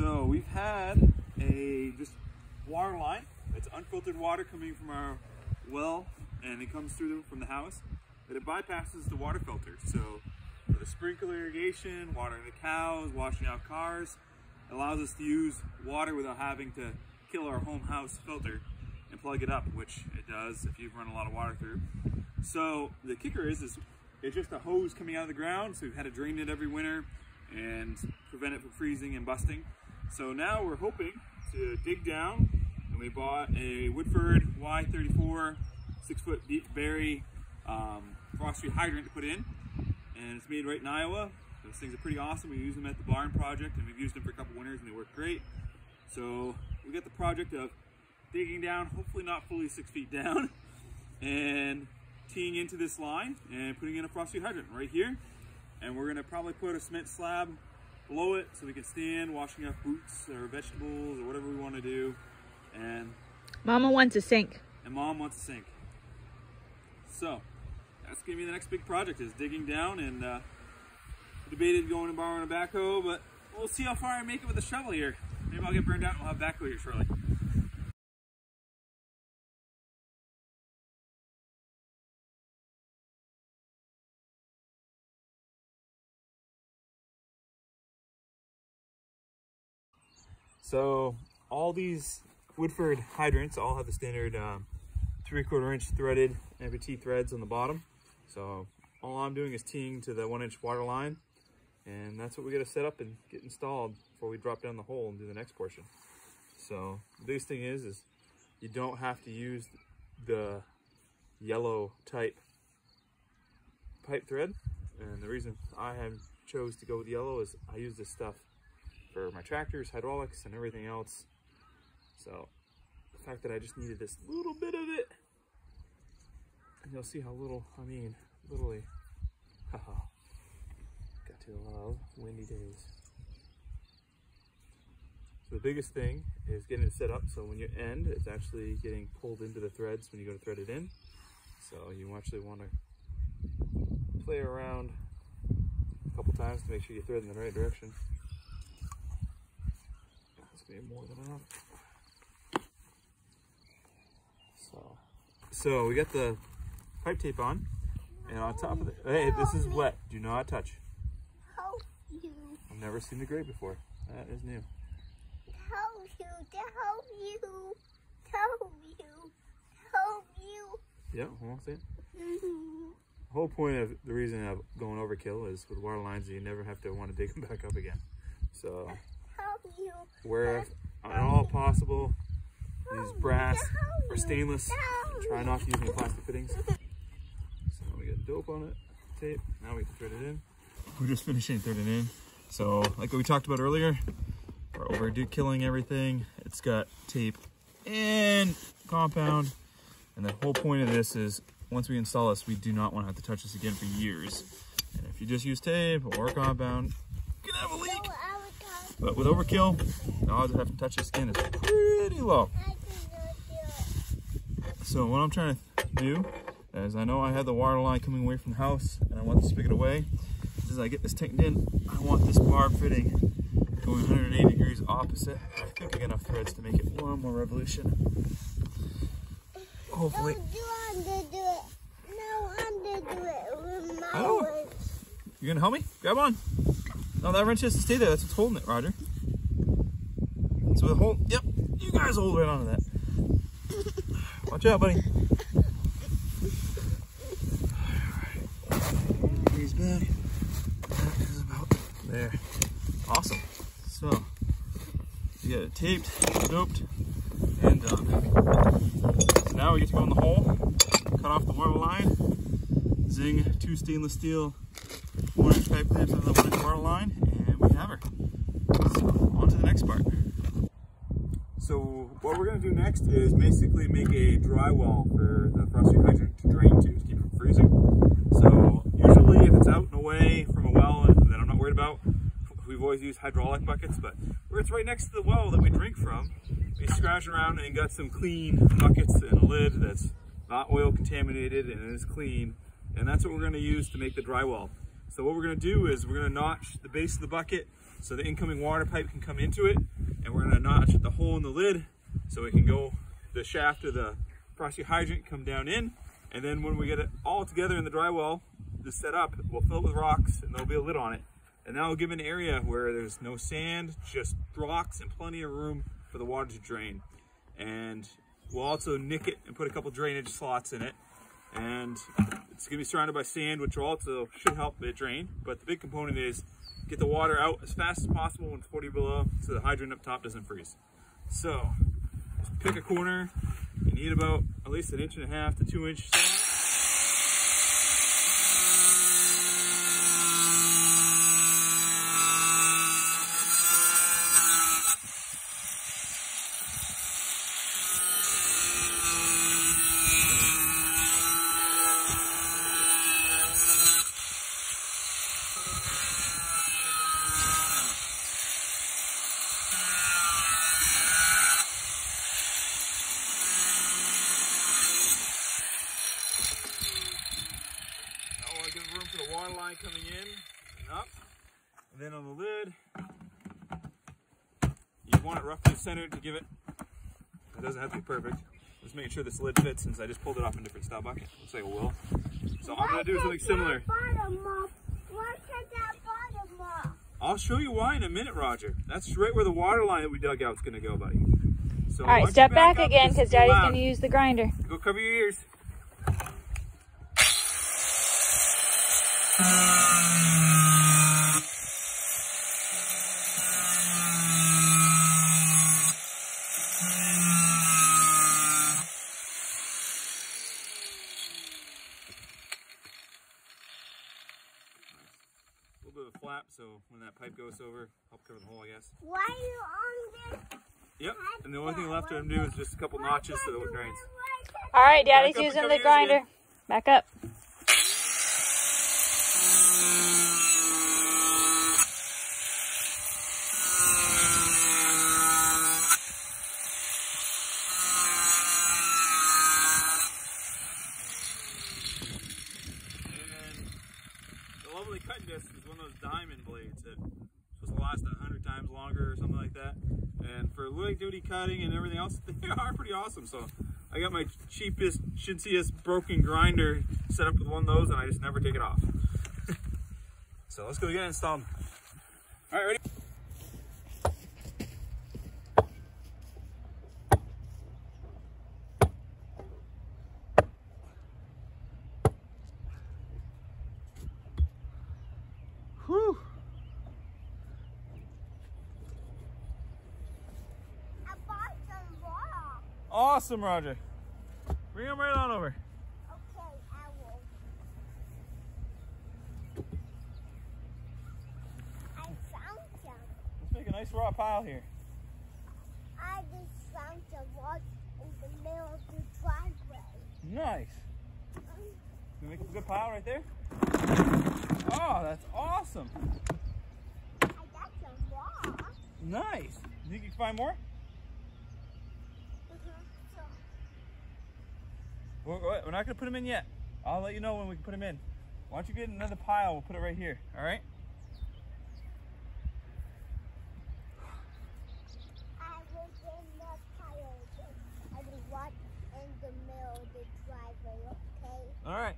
So we've had a just water line. It's unfiltered water coming from our well and it comes through from the house. But it bypasses the water filter. So for the sprinkler irrigation, watering the cows, washing out cars, allows us to use water without having to kill our home house filter and plug it up, which it does if you've run a lot of water through. So the kicker is, is it's just a hose coming out of the ground. So we've had to drain it every winter and prevent it from freezing and busting. So now we're hoping to dig down and we bought a Woodford Y34 six foot deep bury um, frost-free hydrant to put in. And it's made right in Iowa. Those things are pretty awesome. We use them at the barn project and we've used them for a couple winters and they work great. So we got the project of digging down, hopefully not fully six feet down, and teeing into this line and putting in a frost-free hydrant right here. And we're gonna probably put a cement slab below it so we can stand washing off boots or vegetables or whatever we wanna do. And Mama wants a sink. And mom wants a sink. So that's gonna be the next big project is digging down and uh, debated going and borrowing a backhoe, but we'll see how far I make it with a shovel here. Maybe I'll get burned out and we'll have backhoe here shortly. So all these Woodford hydrants all have the standard um, three quarter inch threaded MPT threads on the bottom. So all I'm doing is teeing to the one inch water line and that's what we got to set up and get installed before we drop down the hole and do the next portion. So the biggest thing is, is you don't have to use the yellow type pipe thread. And the reason I have chose to go with yellow is I use this stuff for my tractors, hydraulics, and everything else. So the fact that I just needed this little bit of it, and you'll see how little, I mean, literally, haha, got to love windy days. So the biggest thing is getting it set up so when you end, it's actually getting pulled into the threads when you go to thread it in. So you actually want to play around a couple times to make sure you thread in the right direction. That's be more than enough. So, so we got the pipe tape on, and on top of it, hey, this is wet. Do not touch. Help you. I've never seen the gray before. That is new. Help you. To help you. Help you. Help you. Yeah, hold on, see it. Mhm. The whole point of the reason of going overkill is with water lines, you never have to want to dig them back up again. So, Help you. Where if at all possible, use brass or stainless. Try not to use any plastic fittings. So we got dope on it, tape. Now we can thread it in. We're just finishing threading in. So like we talked about earlier, we're over killing everything. It's got tape and compound. And the whole point of this is once we install this, we do not want to have to touch this again for years. And if you just use tape or compound, you can have a leak. So I would come. But with overkill, the odds of having to touch the skin is pretty low. I cannot do it. So what I'm trying to do is I know I had the water line coming away from the house and I want the spigot away. As I get this tightened in, I want this barb fitting going 180 degrees opposite. I think I got enough threads to make it one more revolution. Hopefully. Don't you want to do it? No, I'm going to do it with my I know. You gonna help me? Grab on. No, that wrench has to stay there. That's what's holding it, Roger. So the hold, yep, you guys hold right onto that. Watch out, buddy. He's back. That is about there. Awesome. So, you got it taped, doped, and done. So now we get to go in the hole, cut off the water line, zing two stainless steel one inch pipe clamps on the one inch water line, and we have her. So, on to the next part. So what we're gonna do next is basically make a dry well for the frosty hydrant to drain to, to keep it from freezing. So usually if it's out and away from a well that I'm not worried about, we've always used hydraulic buckets, but where it's right next to the well that we drink from, we scratch around and got some clean buckets and a lid that's not oil contaminated and is clean. And that's what we're gonna use to make the dry well. So what we're gonna do is we're gonna notch the base of the bucket so the incoming water pipe can come into it. And we're gonna notch the hole in the lid so it can go, the shaft of the frosty hydrant come down in. And then when we get it all together in the dry well, the set up, we'll fill it with rocks and there'll be a lid on it. And that will give an area where there's no sand, just rocks and plenty of room for the water to drain. And we'll also nick it and put a couple drainage slots in it. And it's gonna be surrounded by sand, which also should help it drain. But the big component is get the water out as fast as possible when it's 40 below so the hydrant up top doesn't freeze. So pick a corner. You need about at least an inch and a half to two inch sand. I want to give room for the water line coming in and up. And then on the lid, you want it roughly centered to give it, it doesn't have to be perfect. Just making sure this lid fits since I just pulled it off in a different style bucket. Looks like it will. So I'm gonna do something similar. Bottom up. Why can't that bottom up? I'll show you why in a minute, Roger. That's right where the water line that we dug out is gonna go, buddy. So All why right, don't step you back up again because Daddy's loud. going to use the grinder. Go cover your ears. A little bit of a flap, so when that pipe goes over, help cover the hole, I guess. Why are you on this? Yep. And the only thing left for him to do is just a couple notches so that it drains. All right, Daddy's Back up and using the grinder. again. Back up. And the lovely cutting disc is one of those diamond blades that supposed to last a hundred times longer or something like that. And for light duty cutting and everything else, they are pretty awesome. So I got my cheapest, chintziest broken grinder set up with one of those and I just never take it off. so let's go get it installed. All right, ready? Whew. I bought some raw. Awesome, Roger. Bring him right on over. Okay, I will. I found some. Let's make a nice raw pile here. I just found some rock in the middle of the driveway. Nice. You make a good pile right there? Oh, that's awesome. I got some raw. Nice. You think you can find more? So, We're, we're not going to put them in yet. I'll let you know when we can put them in. Why don't you get another pile? We'll put it right here. All right? I will get the tire. I will walk in the middle of the driveway, okay? All right.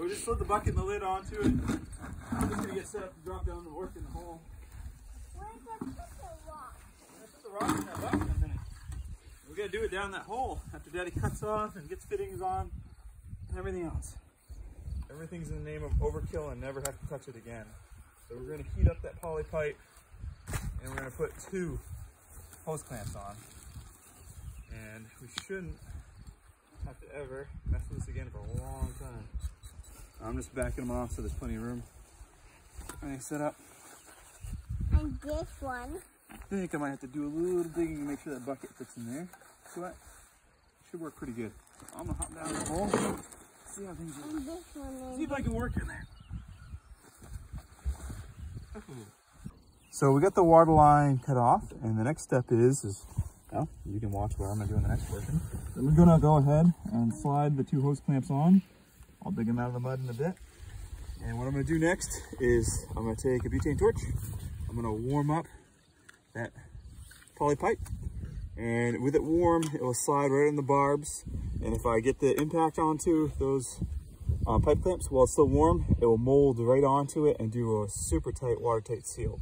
We just slid the bucket and the lid onto it. I'm just gonna get set up to drop down and work in the hole. Where's rock? Put the rock in bucket in a minute. We gotta do it down that hole after Daddy cuts off and gets fittings on and everything else. Everything's in the name of overkill and never have to touch it again. So we're gonna heat up that poly pipe and we're gonna put two hose clamps on. And we shouldn't have to ever mess with this again for a long time. I'm just backing them off so there's plenty of room. Everything set up. And this one. I think I might have to do a little digging to make sure that bucket fits in there. So that should work pretty good. I'm gonna hop down the hole, see how things are. And this one. See if I can work in there. Ooh. So we got the water line cut off and the next step is, is well, you can watch what I'm gonna do in the next portion. Then we're gonna go ahead and slide the two hose clamps on. I'll dig them out of the mud in a bit. And what I'm gonna do next is I'm gonna take a butane torch. I'm gonna warm up that poly pipe. And with it warm, it will slide right in the barbs. And if I get the impact onto those uh, pipe clamps while it's still warm, it will mold right onto it and do a super tight, watertight seal.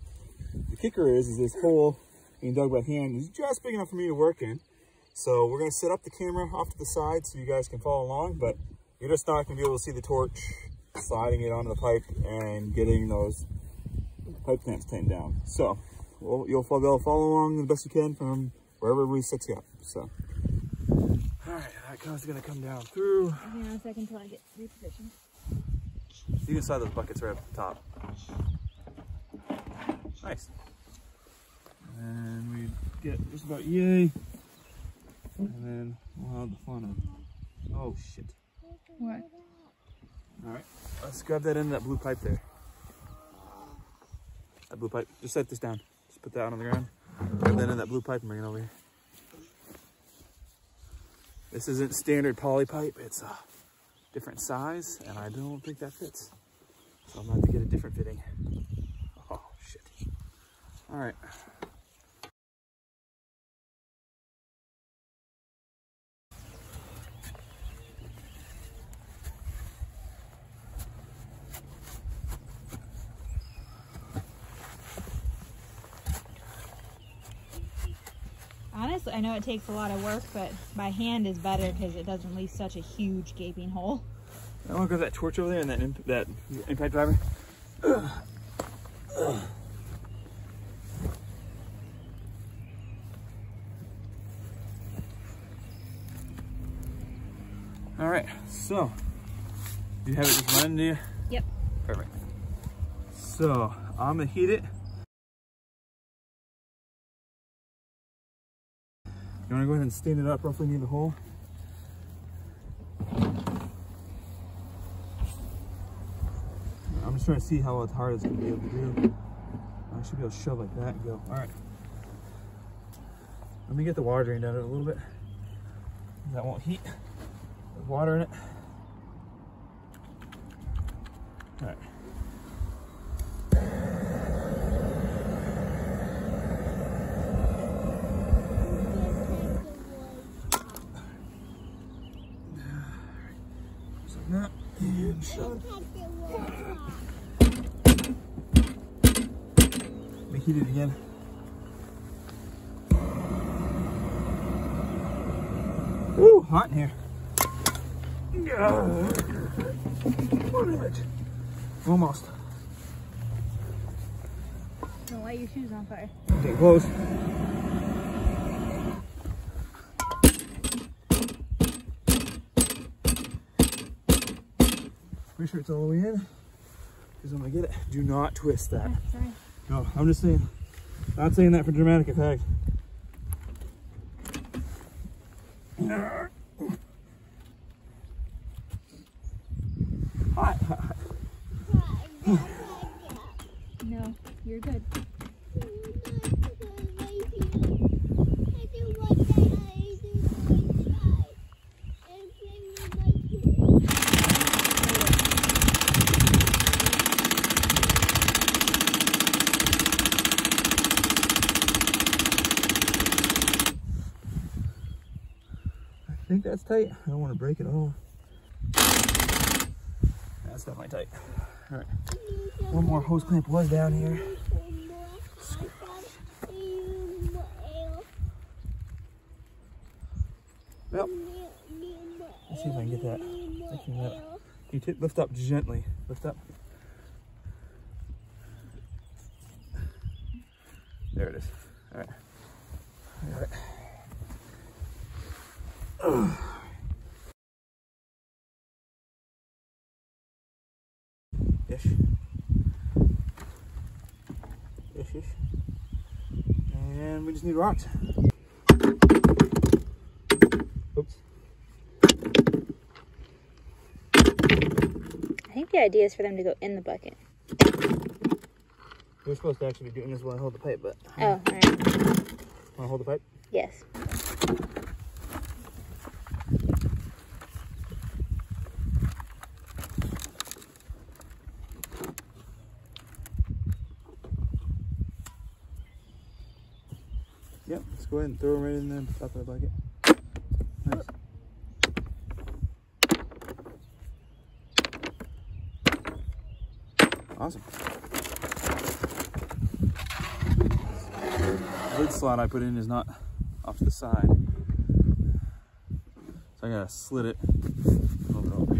The kicker is, is this hole being dug by hand is just big enough for me to work in. So we're gonna set up the camera off to the side so you guys can follow along, but you're just not gonna be able to see the torch sliding it onto the pipe and getting those pipe clamps tightened down. So well, you'll be able to follow along the best you can from wherever we set you up. So, all right, that car's gonna come down through. Hang on a second until I get repositioned. You can slide those buckets right up the top. Nice. And we get just about yay. And then we'll have the fun of, oh shit. What? All right, let's grab that end of that blue pipe there. That blue pipe, just set this down. Just put that on the ground. Grab that end of that blue pipe and bring it over here. This isn't standard poly pipe, it's a different size, and I don't think that fits. So I'm gonna have to get a different fitting. Oh, shit. All right. I know it takes a lot of work, but by hand is better because it doesn't leave such a huge gaping hole. I want to grab that torch over there and that imp that impact driver. All right, so you have it just running, do you? Yep. Perfect. So I'm gonna heat it. You wanna go ahead and stand it up roughly near the hole? I'm just trying to see how hard it's gonna be able to do. I should be able to shove like that and go. All right. Let me get the water drained out of it a little bit. That won't heat. There's water in it. All right. So that and shove it. Let me heat it again. Ooh, hot in here. Yeah. Almost. Don't light your shoes on fire. Okay, close. Pretty sure it's all the way in. Because I'm gonna get it. Do not twist that. Sorry. No, I'm just saying. Not saying that for dramatic effect hot, hot. No, you're good. I think that's tight. I don't want to break it all. That's definitely tight. All right. One more hose clamp was down here. Well, let's see if I can get that. Lifting that. You lift up gently. Lift up. There it is. All right. Got it. Ish. We just need rocks. Oops. I think the idea is for them to go in the bucket. You're supposed to actually be doing this while I hold the pipe, but Oh, all right. want to hold the pipe? Yes. Go ahead and throw them right in the top of the bucket. Nice. Awesome. The lid slot I put in is not off to the side. So I gotta slit it over.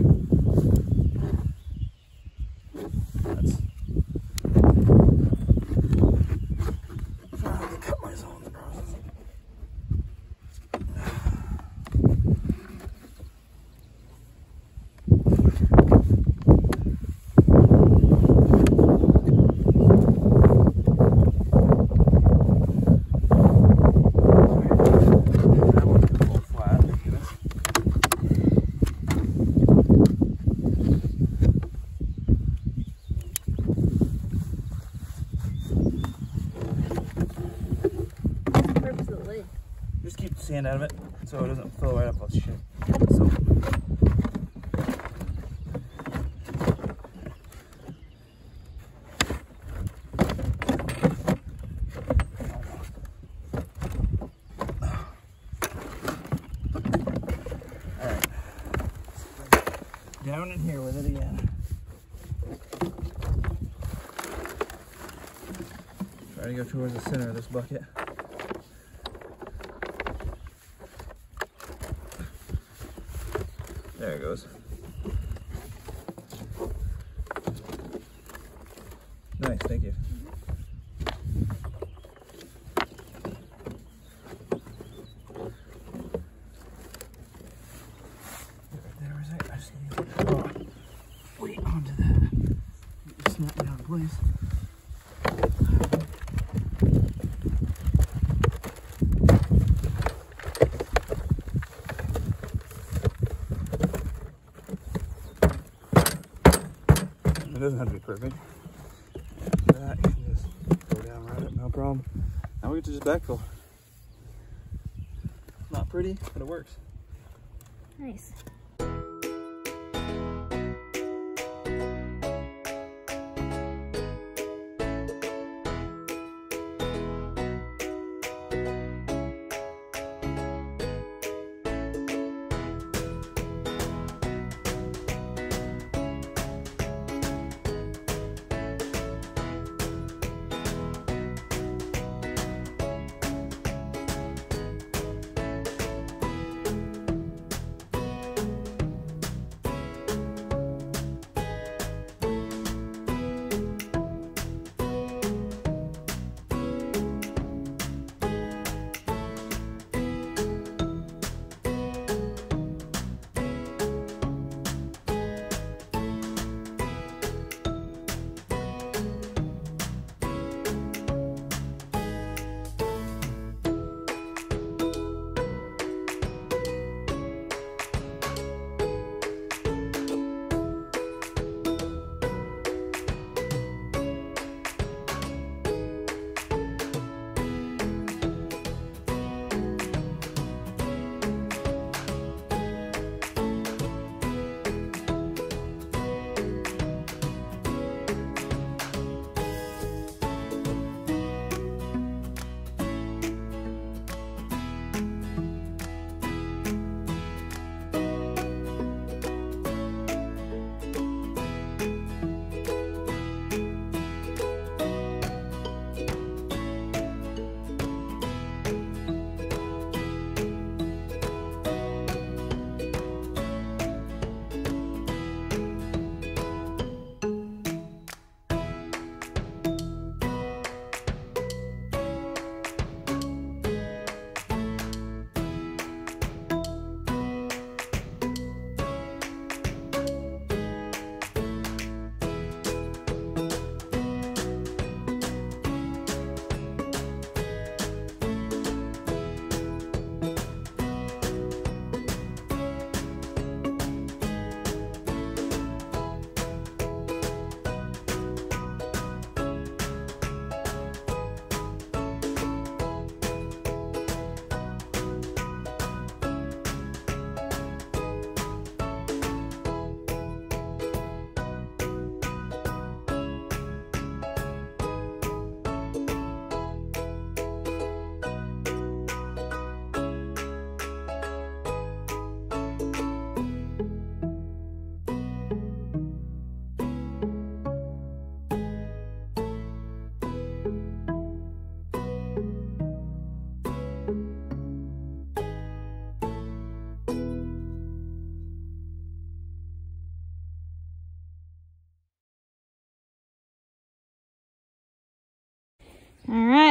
That's trying to cut myself in the process. That one's a little flat. Look at this. Purpose of the lid. Just keep the sand out of it so it doesn't fill right up with shit. So. Alright. Down in here with it again. Try to go towards the center of this bucket. There it goes. Nice, thank you. It. Weight onto that. In doesn't have to be perfect. That can just go down right up, no problem. Now we get to just backfill. Not pretty, but it works. Nice.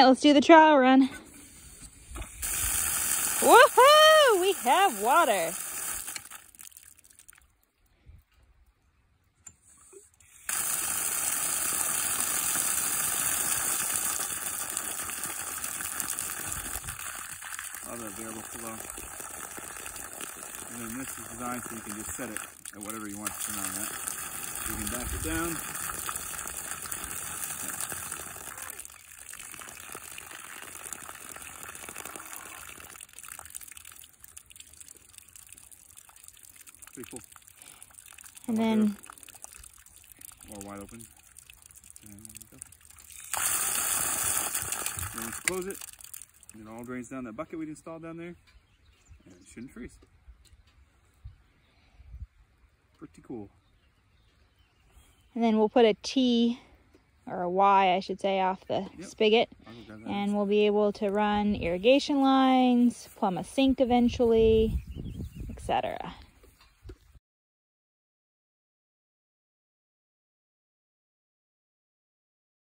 Let's do the trial run. Woohoo! We have water. Love that variable flow. And then this is designed so you can just set it at whatever you want to turn on that. You can back it down. Pretty cool. And then More wide open. And go. Then once close it, And it all drains down that bucket we installed down there, and it shouldn't freeze. Pretty cool. and then we'll put a T or a Y, I should say, off the Yep. spigot. I'll go grab that. And we'll be able to run irrigation lines, plumb a sink eventually, etc.